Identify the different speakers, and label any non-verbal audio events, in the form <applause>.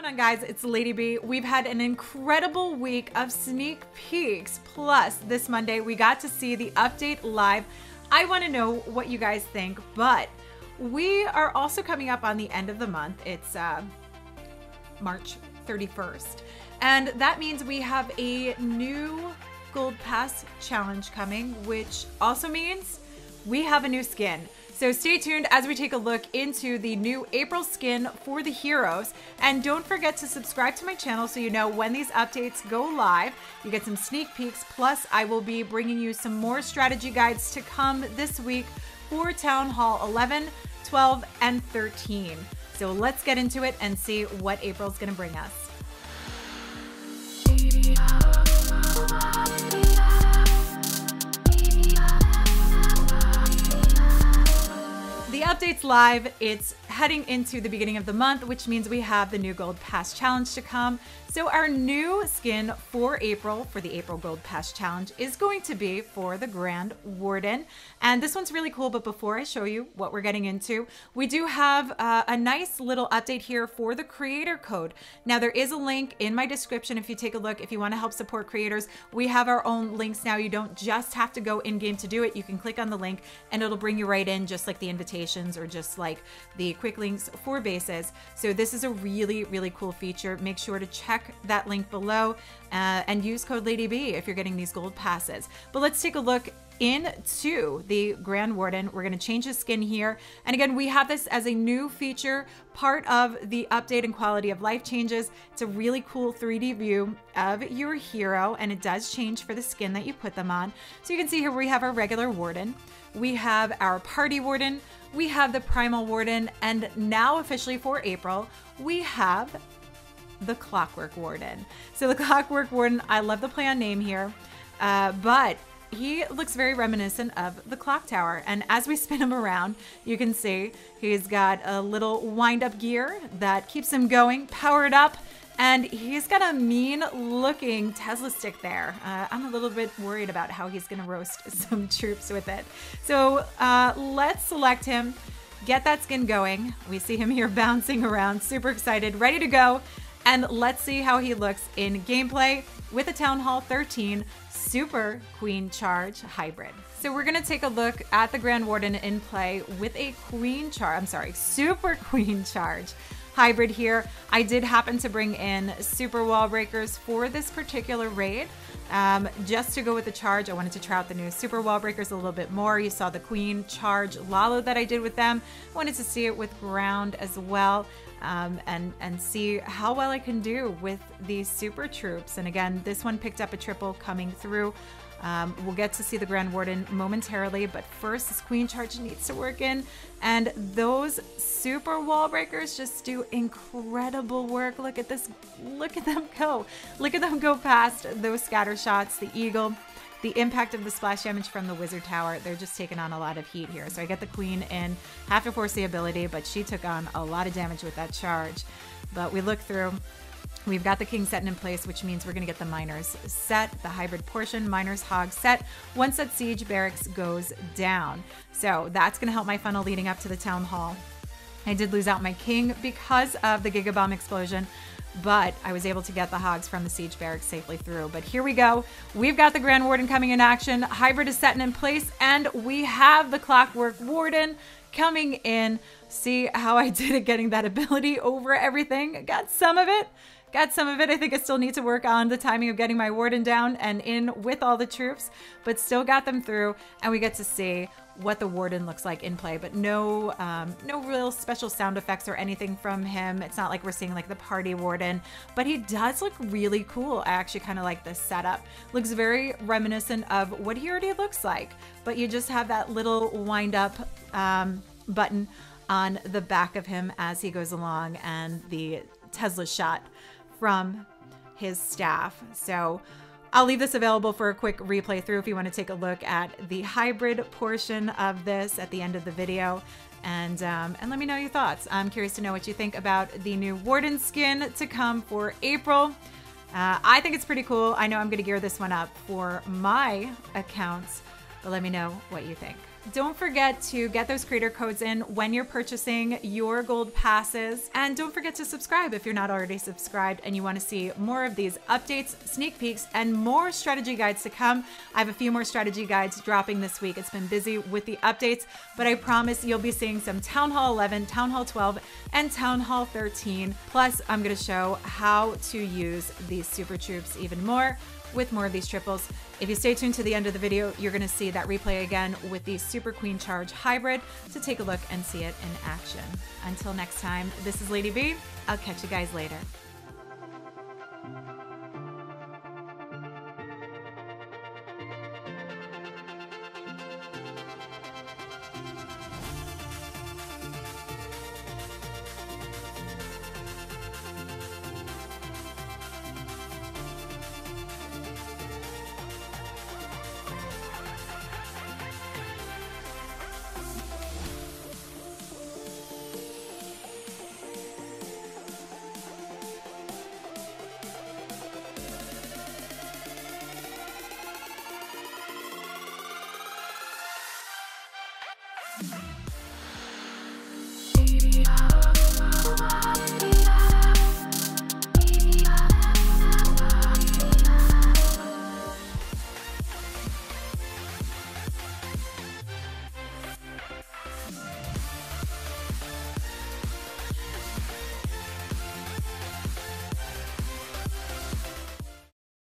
Speaker 1: going on guys? It's Lady B. We've had an incredible week of sneak peeks. Plus, this Monday we got to see the update live. I want to know what you guys think, but we are also coming up on the end of the month. It's uh, March 31st. And that means we have a new Gold Pass challenge coming, which also means we have a new skin. So stay tuned as we take a look into the new April skin for the heroes. And don't forget to subscribe to my channel so you know when these updates go live. You get some sneak peeks. Plus, I will be bringing you some more strategy guides to come this week for Town Hall 11, 12, and 13. So let's get into it and see what April's to bring us. Update's live. It's heading into the beginning of the month, which means we have the new Gold Pass Challenge to come. So, our new skin for April, for the April Gold Pass Challenge, is going to be for the Grand Warden. And this one's really cool, but before I show you what we're getting into, we do have uh, a nice little update here for the creator code. Now, there is a link in my description if you take a look. If you want to help support creators, we have our own links now. You don't just have to go in game to do it. You can click on the link and it'll bring you right in, just like the invitations or just like the quick links for bases. So, this is a really, really cool feature. Make sure to check check that link below uh, and use code LadyB if you're getting these gold passes. But let's take a look into the Grand Warden. We're to change his skin here. And again, we have this as a new feature, part of the update and quality of life changes. It's a really cool 3D view of your hero, and it does change for the skin that you put them on. So you can see here we have our regular Warden. We have our Party Warden. We have the Primal Warden. And now officially for April, we have the Clockwork Warden. So the <laughs> Clockwork Warden, I love the play on name here, uh, but he looks very reminiscent of the clock tower. And as we spin him around, you can see he's got a little wind up gear that keeps him going, powered up. And he's got a mean looking Tesla stick there. Uh, I'm a little bit worried about how he's to roast <laughs> some troops with it. So uh, let's select him, get that skin going. We see him here <laughs> bouncing around, super excited, ready to go. And let's see how he looks in gameplay with a Town Hall 13 Super Queen Charge Hybrid. So we're gonna take a look at the Grand Warden in play with a Queen Charge, I'm sorry, Super <laughs> Queen Charge Hybrid here. I did happen to bring in Super Wall Breakers for this particular raid. Um, just to go with the charge, I wanted to try out the new Super Wall Breakers a little bit more. You saw the Queen Charge Lalo that I did with them. I wanted to see it with ground as well um, and and see how well I can do with these super troops. And again, this one picked up a triple coming through. Um, we'll get to see the Grand Warden momentarily, but first, this Queen Charge needs to work in. And those super wall breakers just do incredible work. Look at this. Look at them go. Look at them go past those scatter shots, the Eagle the impact of the splash damage from the wizard tower, they're just taking on a lot of heat here. So I get the queen in, have to force the ability, but she took on a lot of damage with that charge. But we look through, We've got the king set in place, which means we're going to get the miners set, the hybrid portion, miners hog set, once that siege barracks goes down. So that's going to help my funnel leading up to the town hall. I did lose out my king because of the gigabomb explosion, but I was able to get the hogs from the siege barracks safely through. But here we go. We've got the Grand Warden coming in action. Hybrid is setting in place, and we have the Clockwork Warden coming in. See how I did it getting that ability over everything? Got some of it. Got some of it. I think I still need to work on the timing of getting my warden down and in with all the troops, but still got them through. And we get to see what the warden looks like in play, but no, um, no real special sound effects or anything from him. It's not like we're seeing like the party warden, but he does look really cool. I actually kind of like this setup. Looks very reminiscent of what he already looks like, but you just have that little wind up um, button on the back of him as he goes along and the Tesla shot from his staff. So I'll leave this available for a quick replay through if you want to take a look at the hybrid portion of this at the end of the video. And, um, and let me know your thoughts. I'm curious to know what you think about the new Warden skin to come for April. Uh, I think it's pretty cool. I know I'm going to gear this one up for my accounts, but let me know what you think. Don't forget to get those creator codes in when you're purchasing your gold passes. And don't forget to subscribe if you're not already subscribed and you want to see more of these updates, sneak peeks, and more strategy guides to come. I have a few more strategy guides dropping this week. It's been busy with the updates, but I promise you'll be seeing some Town Hall 11, Town Hall 12, and Town Hall 13. Plus, I'm going to show how to use these super troops even more with more of these triples. If you stay tuned to the end of the video, you're to see that replay again with the Super Queen Charge Hybrid to take a look and see it in action. Until next time, this is Lady B. I'll catch you guys later.
Speaker 2: Yeah.